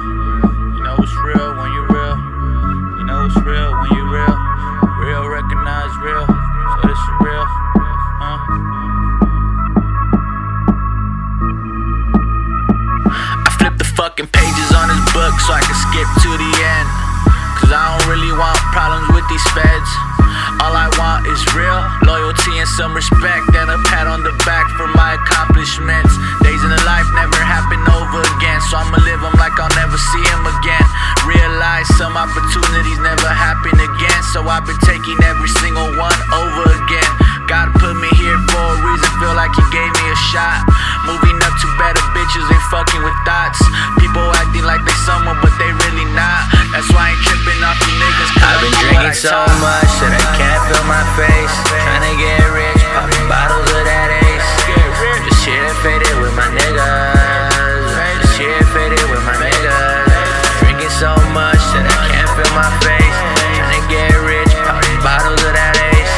real. You know it's real when you real. You know it's real when you real. Real recognize real. So this is real. Huh? I flip the fucking pages on his book so I can skip to the end. Cause I don't really want problems with these feds. All I want is real loyalty and some respect and a pat on the back for my accomplishments. So much that I can't feel my face. Tryna get rich, popping bottles of that ace. I'm Just here faded with my niggas. Just here faded with my niggas. Drinking so much that I can't feel my face. Tryna get rich, popping bottles of that ace.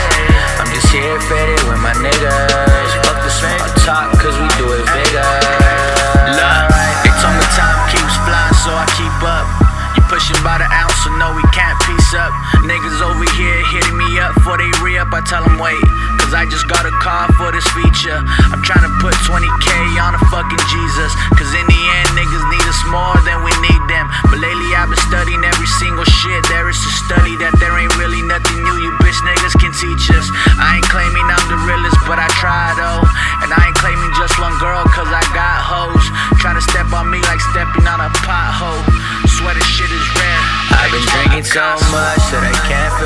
I'm just here faded with my niggas. Fuck the small talk, cause we Here hitting me up for they re up. I tell them wait, cause I just got a call for this feature. I'm trying to put 20k on a fucking Jesus. Cause in the end, niggas need us more than we need them. But lately, I've been studying every single shit there is to study. That there ain't really nothing new, you bitch niggas can teach us. I ain't claiming I'm the realest, but I try though. And I ain't claiming just one girl, cause I got hoes. Trying to step on me like stepping on a pothole. Swear this shit is rare. I've been drinking so much that I can't.